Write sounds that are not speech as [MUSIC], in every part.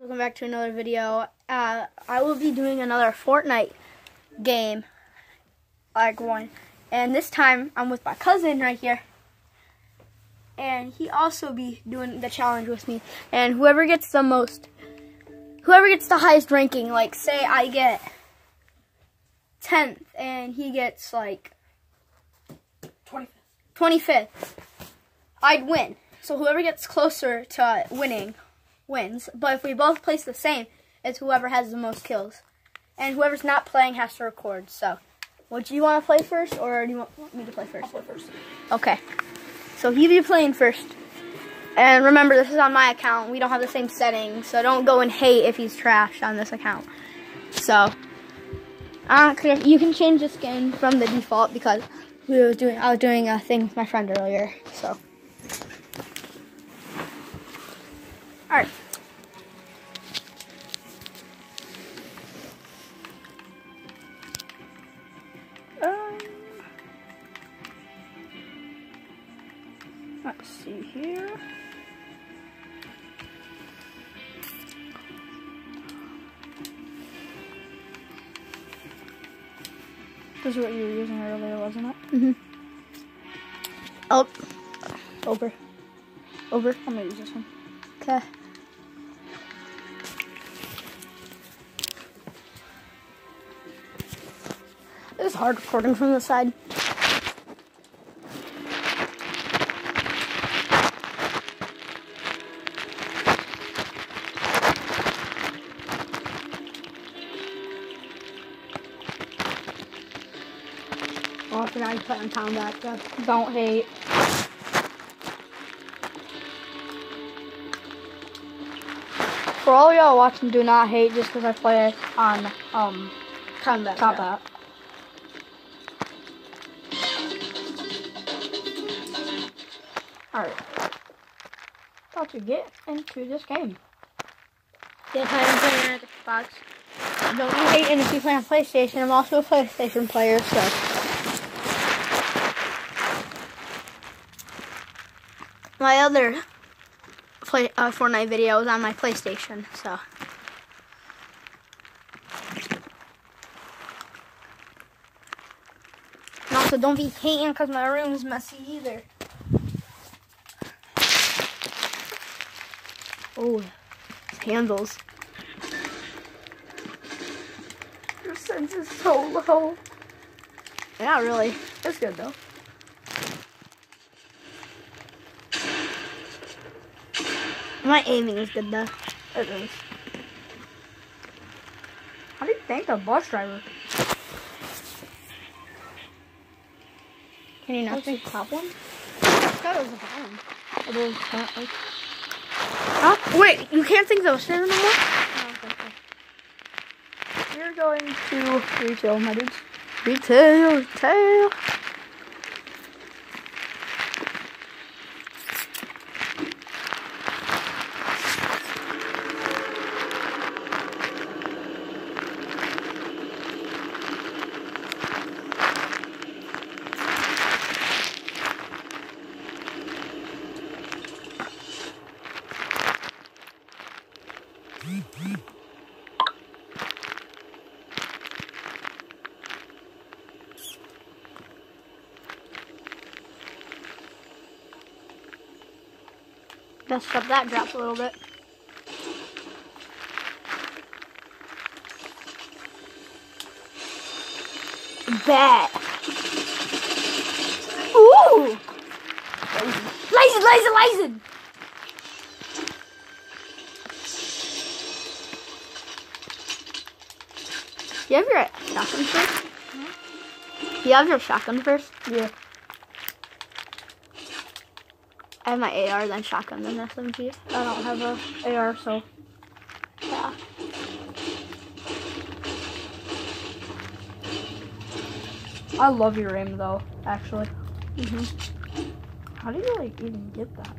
Welcome back to another video. Uh, I will be doing another Fortnite game, like one. And this time, I'm with my cousin right here. And he also be doing the challenge with me. And whoever gets the most, whoever gets the highest ranking, like say I get 10th and he gets like 25th. 25th, I'd win. So whoever gets closer to winning wins. But if we both place the same, it's whoever has the most kills. And whoever's not playing has to record. So, would you want to play first, or do you want me to play 1st I'll play first. Okay. So he be playing first. And remember, this is on my account. We don't have the same settings, so don't go and hate if he's trashed on this account. So, care. You can change the skin from the default because we were doing. I was doing a thing with my friend earlier. So, all right. This is what you were using earlier, wasn't it? Mm-hmm. Oh, over, over. I'm gonna use this one. Okay. It's hard recording from the side. Put on Don't hate. For all y'all watching, do not hate just because I play it on um Combat. combat. Alright. About to get into this game. Yeah, I'm playing on Xbox. Don't hate, and if you play on PlayStation. I'm also a PlayStation player, so. My other play uh, Fortnite video is on my PlayStation, so. And also, don't be hating because my room is messy either. Oh, handles. Your sense is so low. Not really. It's good though. My aiming is good though. It is. How do you thank the bus driver? Can you not the top one? I thought it was the bottom. It is not like. Huh? Wait, you can't think those there anymore? Oh, We're going to retail, my dudes. Retail, retail. Messed up that drop a little bit. Bet. Ooh! Lazy, lazy, lazy! You have your shotgun first? You have your shotgun first? Yeah. I have my AR, then shotgun, then SMG. I don't have a AR, so Yeah. I love your aim though. Actually, hmm how do you like even get that?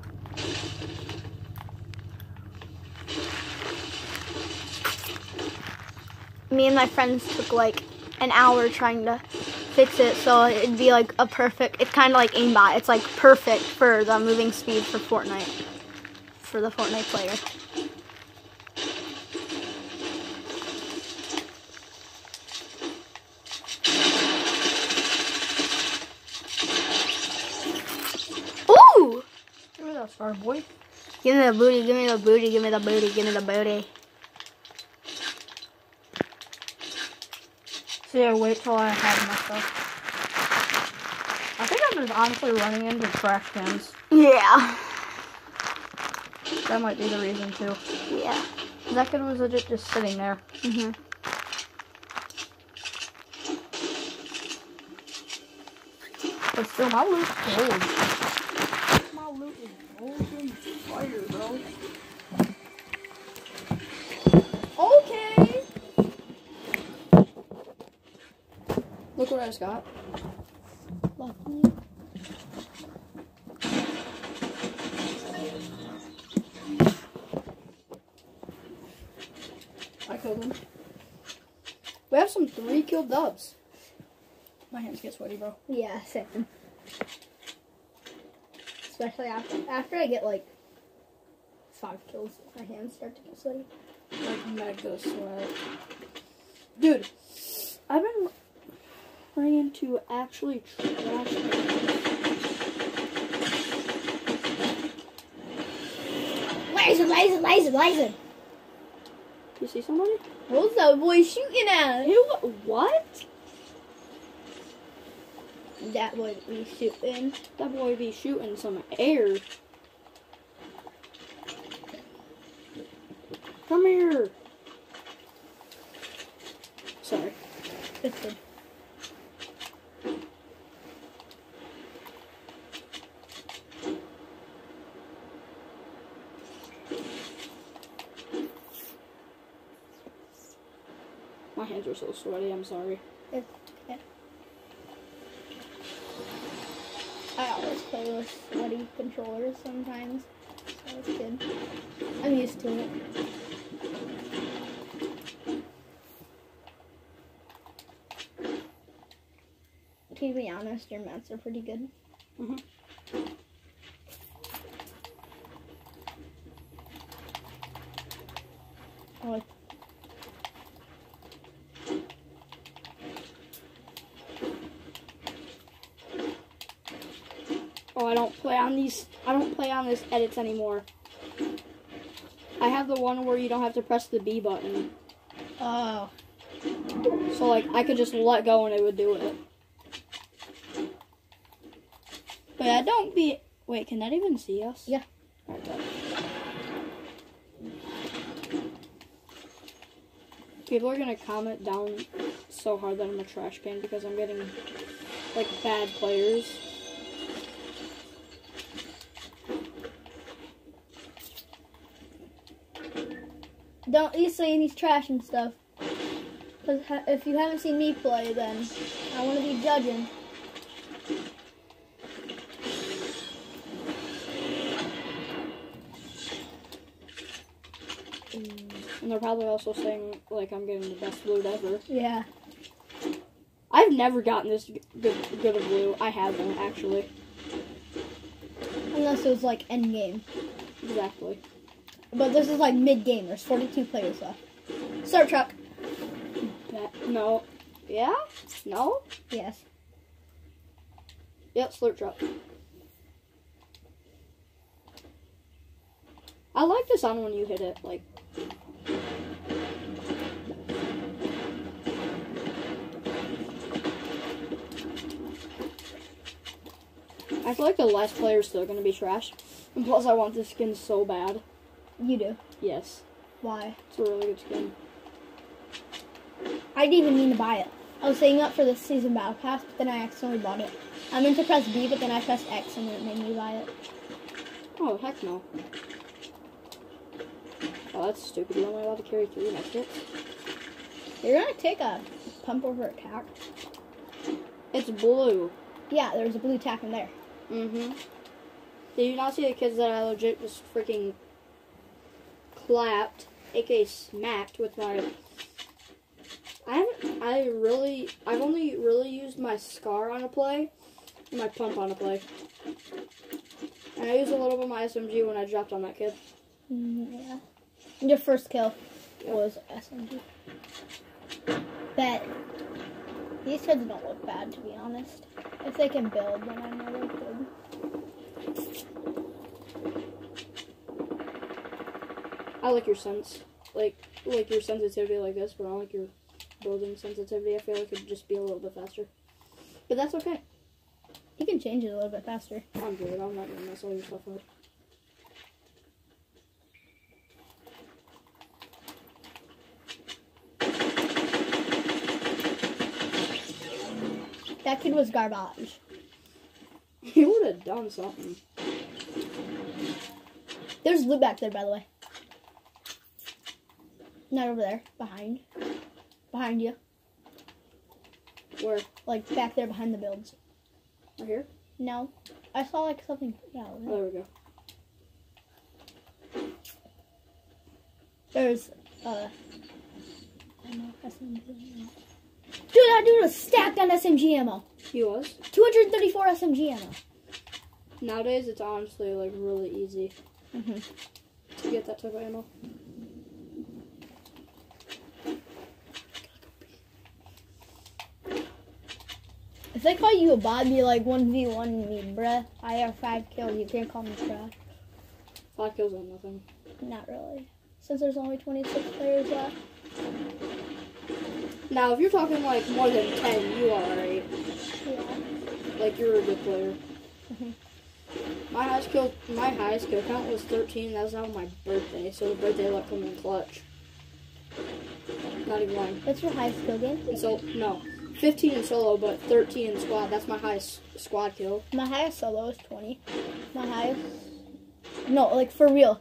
Me and my friends took like an hour trying to fix it so it'd be like a perfect, it's kind of like aimbot. It's like perfect for the moving speed for Fortnite, for the Fortnite player. Ooh! Give me star boy. Give me the booty, give me the booty, give me the booty, give me the booty. So yeah, wait till I have my stuff. I think I'm just honestly running into trash cans. Yeah. That might be the reason too. Yeah. That kid was legit just sitting there. Mm-hmm. But still, my loot's gold. What I just got. Lucky. I killed him. We have some three kill dubs. My hands get sweaty, bro. Yeah, same. Especially after after I get like five kills, my hands start to get sweaty. Like mega sweat. Dude, running into actually trash. Laser, laser, laser, laser. You see somebody? What's that boy shooting at? Who? What? That would be shooting. That boy be shooting some air. Come here. Sorry. [LAUGHS] hands are so sweaty. I'm sorry. It's okay. I always play with sweaty controllers sometimes, so it's good. I'm used to it. To be honest, your mats are pretty good. Mhm. I like Oh, I don't play on these. I don't play on this edits anymore. I have the one where you don't have to press the B button. Oh, So like I could just let go and it would do it. But yeah, don't be. Wait, can that even see us? Yeah. People are gonna comment down so hard that I'm a trash can because I'm getting like bad players. Don't you say any trash and stuff. Because if you haven't seen me play, then I want to be judging. And they're probably also saying like I'm getting the best loot ever. Yeah. I've never gotten this good good of blue. I haven't actually. Unless it was like end game. Exactly. But this is like mid game. There's 42 players left. Start truck. No. Yeah? No? Yes. Yep, slurp truck. I like the sound when you hit it, like I feel like the last player is still gonna be trash. And plus I want this skin so bad. You do. Yes. Why? It's a really good skin. I didn't even mean to buy it. I was saving up for the season battle pass, but then I accidentally bought it. I meant to press B, but then I pressed X and then it made me buy it. Oh heck no. Oh that's stupid. You're only allowed to carry three next medkits. You're gonna take a pump over attack. It's blue. Yeah, there's a blue tack in there. Mm-hmm. Did you not see the kids that I legit just freaking clapped, aka smacked with my I haven't I really I've only really used my scar on a play my pump on a play. And I used a little bit of my SMG when I dropped on that kid. Mm, yeah. Your first kill was SMG. But these kids don't look bad, to be honest. If they can build, then I know they're good. I like your sense, like like your sensitivity like this, but I like your building sensitivity. I feel like it'd just be a little bit faster. But that's okay. You can change it a little bit faster. I'm good. I'm not gonna mess all your stuff up. That kid was garbage. He would have done something. There's loot back there, by the way. Not over there. Behind. Behind you. Where? Like back there behind the builds. Right here? No. I saw like something. Yeah, Oh, there. there we go. There's uh. I don't know, SMG ammo. Dude, that dude was stacked on SMG ammo. He was. 234 SMG ammo. Nowadays, it's honestly like really easy Mm-hmm. to get that type of ammo. If they call you a bot, be like 1v1 me, bruh. I have 5 kills. You can't call me trash. Five kills on nothing. Not really. Since there's only 26 players left. Now, if you're talking like more than ten, you are alright. Yeah. Like you're a good player. Mhm. My highest kill, my highest kill count was 13. That was on my birthday, so the birthday luck come in clutch. Not even lying. What's your highest kill game? So no, 15 in solo, but 13 in squad. That's my highest squad kill. My highest solo is 20. My highest. No, like for real.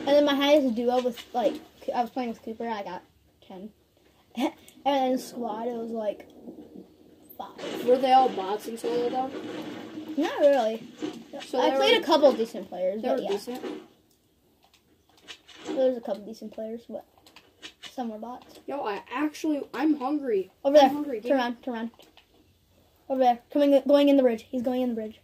And then my highest duo was like, I was playing with Cooper, I got 10. [LAUGHS] and then squad, it was like 5. Were they all bots in solo though? Not really. So I played were, a couple decent players, They were but yeah. decent. There's a couple decent players, but some were bots. Yo, I actually, I'm hungry. Over there. I'm hungry. Turn around, turn around. Over there. Coming, going in the bridge. He's going in the bridge.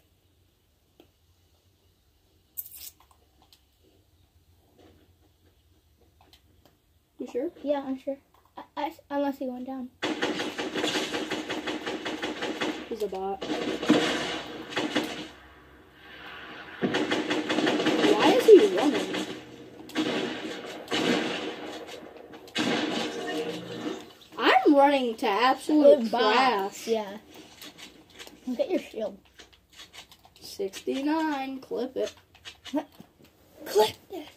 You sure? Yeah, I'm sure. I, I, unless he went down. He's a bot. Why is he running? Running to absolute trash. Yeah. Get your shield. 69. Clip it. Clip it.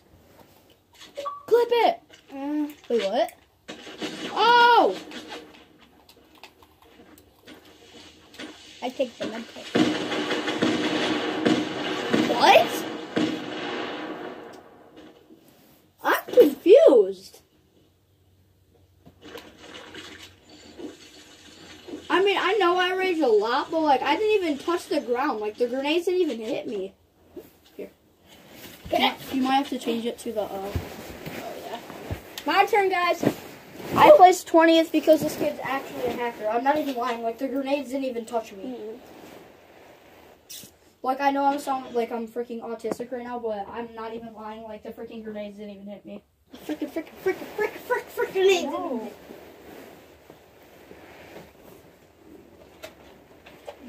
Clip it. Uh, Wait, what? oh! I take the med. What? I'm confused. I mean, I know I lot, but like, I didn't even touch the ground. Like, the grenades didn't even hit me. Here. Okay. You might have to change it to the, uh. Oh, yeah. My turn, guys. I placed 20th because this kid's actually a hacker. I'm not even lying. Like, the grenades didn't even touch me. Like, I know I'm sound like I'm freaking autistic right now, but I'm not even lying. Like, the freaking grenades didn't even hit me. Freaking, freaking, freaking, freaking, freaking, freaking grenades didn't even hit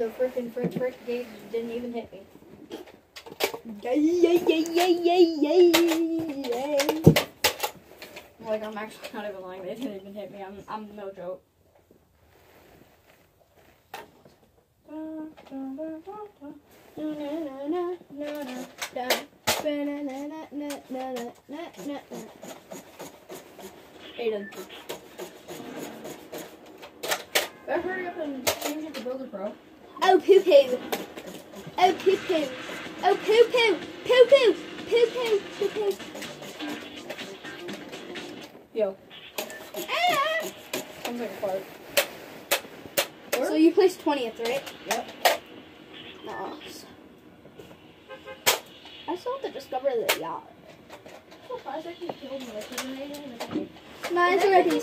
The freaking frick frick gauge didn't even hit me. Yay, yay, yay, yay, yay, yay. Like I'm actually not even lying. They didn't even hit me. I'm I'm no joke. Aiden. Better hurry up and change it to Builder Pro. Oh, poo poo. Oh, poo poo. Oh, poo poo. Poo poo. Poo poo. Poo poo. Yo, Ah. I'm gonna fart. So you placed 20th, right? Yep. Nice. I still have to discover the yacht. So fast I can kill me. Like, the grenade didn't even hit me. Nice already.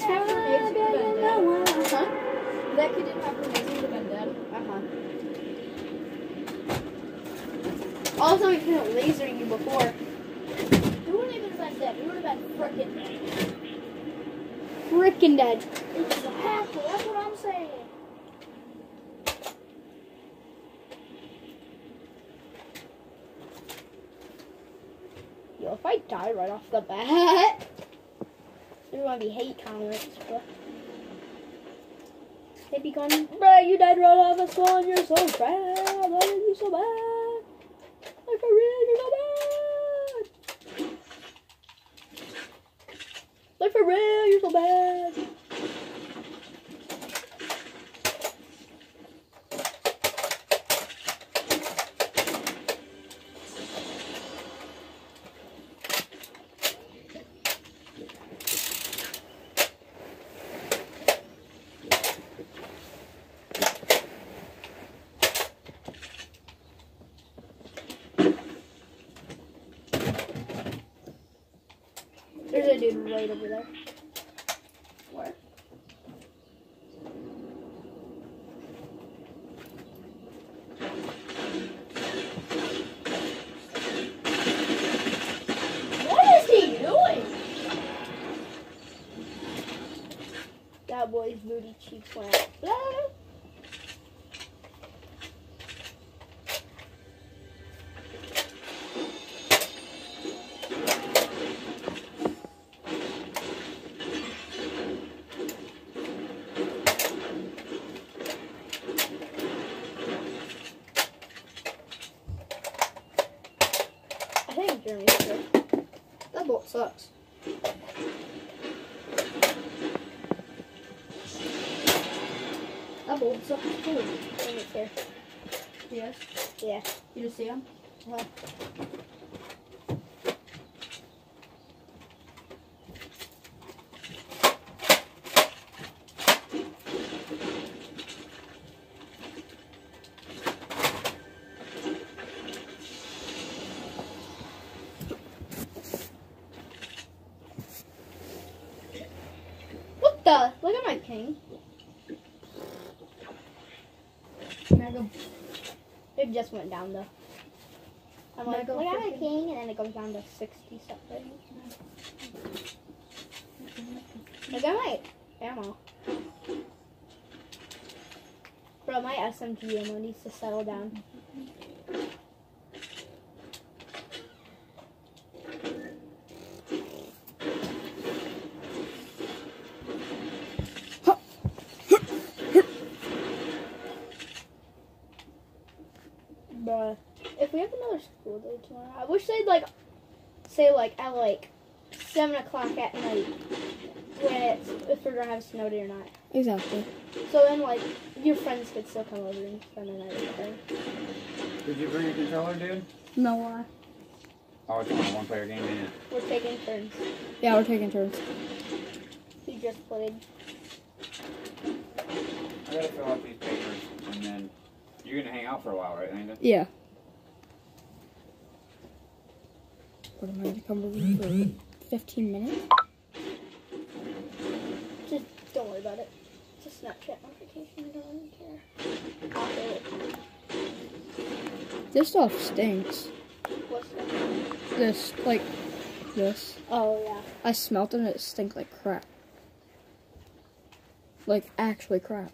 kid That kid didn't have grenades, he would've been dead. Uh-huh. Also, he could have lasered you before. He wouldn't even been dead. He would have been frickin' dead. Freaking dead. It's a. That's what I'm saying. Yo, if I die right off the bat. [LAUGHS] There's gonna be hate comments, but they'd be bruh, you died right off of a spawn, you're so bad, why are you so bad? Like for real, you're so bad. Like for real, you're so bad. There's a dude right over there. Where? What is he doing? Out. Blah. I think Jeremy's here. That bolt sucks. That bolt sucks too. Jeremy's here. Yes. Yeah. You see? Uh-huh. What the? Look at my king. Mega. It just went down though. I'm like, Mega look at my freaking- king, and then it goes down to 60 something. Look at my ammo. Bro, my SMG ammo needs to settle down. Bruh. If we have another school day tomorrow, I wish they'd like say like at like seven o'clock at night when it's if we're gonna have a snow day or not. Exactly. So then like your friends could still come over and spend the night with them. Did you bring a controller, dude? No why? Oh, it's on a one-player game, ain't it? We're taking turns. Yeah, we're taking turns. He just played. I gotta fill out these papers, and then you're gonna hang out for a while, right, Landon? Yeah. What am I to come over for 15 minutes? Just don't worry about it. It's a Snapchat notification. I don't really care. This stuff stinks. What's that? This, like, this. Oh yeah. I smelt it and it stinks like crap. Like, actually crap.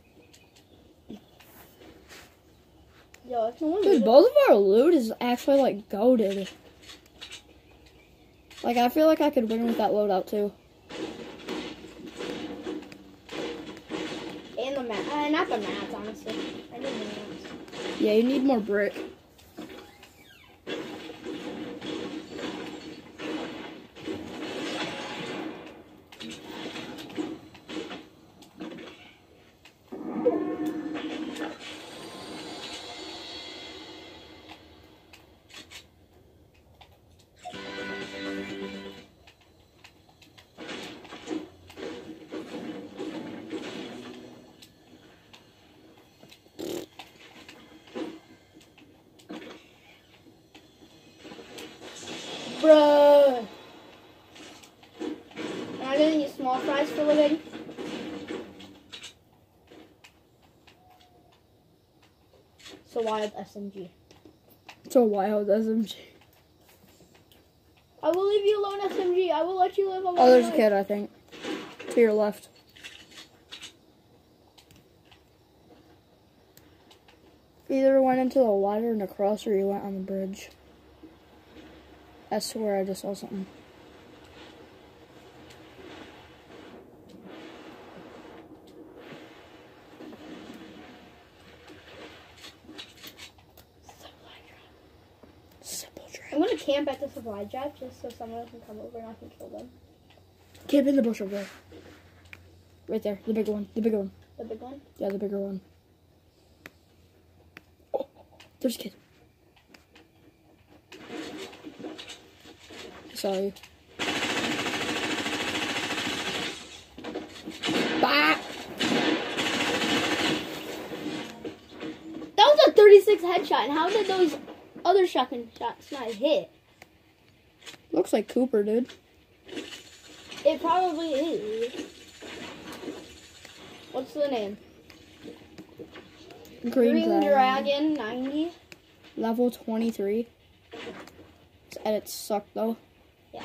Yo, if no one Dude, both of our loot is actually, like, goaded. Like, I feel like I could win with that loadout, too. and the mat, uh, not the mats, honestly. I need the mats. Yeah, you need more brick. Small fries for a? So wild SMG. It's a wild SMG. I will leave you alone, SMG. I will let you live alone. Oh, there's a kid, I think. To your left. Either went into the water and across, or you went on the bridge. I swear I just saw something. camp at the supply drop just so someone can come over and I can kill them. Camp in the bush over there. Right there, the bigger one, the bigger one. The big one. Yeah, the bigger one. Oh, there's a kid. Saw. Bah! That was a 36 headshot, and how did those other shotgun shots not hit? Looks like Cooper, dude. It probably is. What's the name? Green, Dragon. Dragon 90. Level 23. His edits suck, though. Yeah.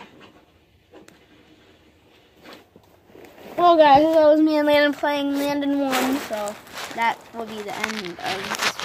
Well, guys, that was me and Landon playing Landon 1, so that will be the end of this